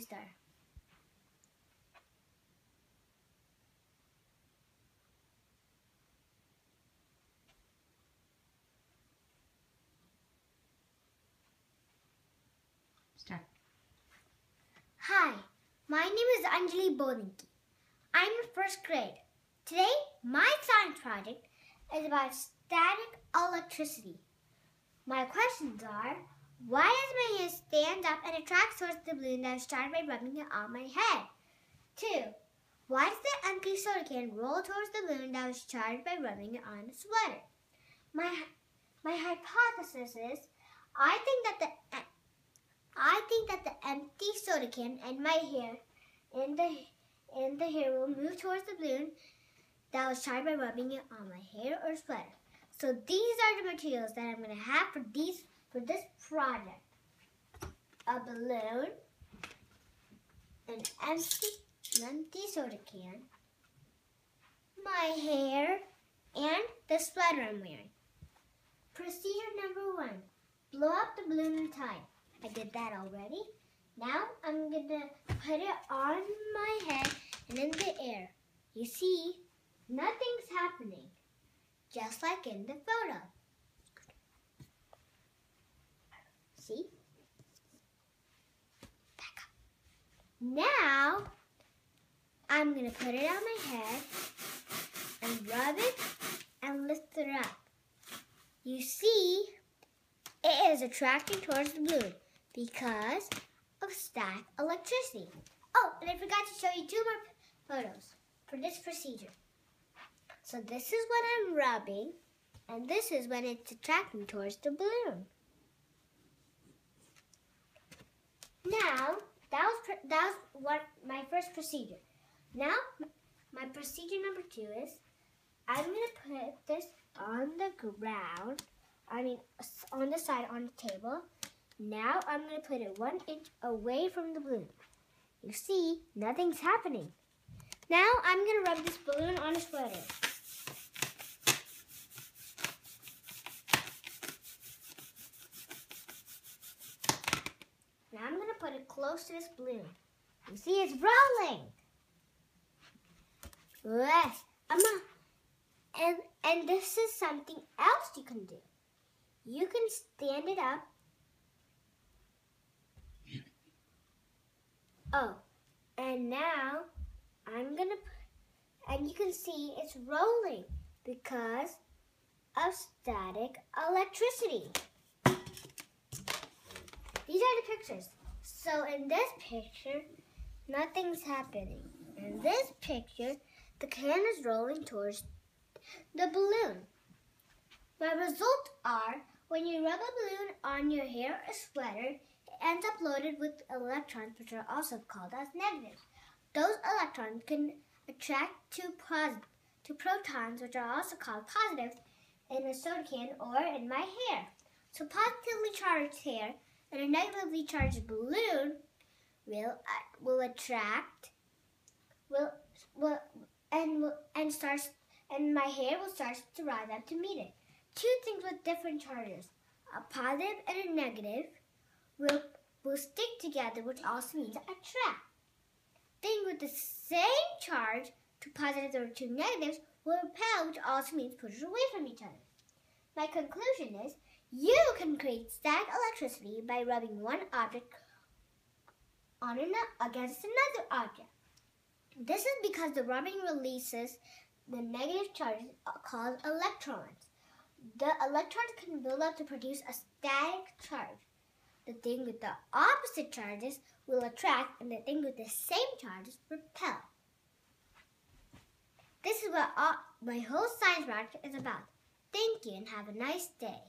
me start. Start. Hi, my name is Anjali Bodinki. I'm in first grade. Today, my science project is about static electricity. My questions are, why does my hair stand up and attract towards the balloon that is started by rubbing it on my head? Two, why does the empty soda can roll towards the balloon that was charged by rubbing it on a sweater? My, my hypothesis is, I think that the I think that the empty soda can and my hair and the and the hair will move towards the balloon that was charged by rubbing it on my hair or sweater. So these are the materials that I'm gonna have for these for this project. A balloon, an empty empty soda can, my hair, and the sweater I'm wearing. Procedure number one. Blow up the balloon and tie. I did that already. Now I'm going to put it on my head and in the air. You see, nothing's happening, just like in the photo. See? Back up. Now, I'm going to put it on my head and rub it and lift it up. You see, it is attracting towards the balloon because of static electricity. Oh, and I forgot to show you two more photos for this procedure. So this is when I'm rubbing, and this is when it's attracting towards the balloon. Now, that was, that was what my first procedure. Now, my procedure number two is I'm going to put this on the ground, I mean on the side on the table, now I'm going to put it one inch away from the balloon. You see, nothing's happening. Now I'm going to rub this balloon on a sweater. Now I'm going to put it close to this balloon. You see, it's rolling. A, and and this is something else you can do. You can stand it up Oh, and now I'm gonna, and you can see it's rolling because of static electricity. These are the pictures. So in this picture, nothing's happening. In this picture, the can is rolling towards the balloon. My results are when you rub a balloon on your hair or sweater, it ends up loaded with electrons, which are also called as negatives. Those electrons can attract to, to protons, which are also called positives, in a soda can or in my hair. So positively charged hair and a negatively charged balloon will uh, will attract will will and and starts and my hair will start to rise up to meet it. Two things with different charges, a positive and a negative, will, will stick together, which also means attract. Things with the same charge, two positives or two negatives, will repel, which also means push away from each other. My conclusion is, you can create static electricity by rubbing one object on an, against another object. This is because the rubbing releases the negative charges called electrons. The electrons can build up to produce a static charge. The thing with the opposite charges will attract and the thing with the same charges repel. This is what all, my whole science project is about. Thank you and have a nice day.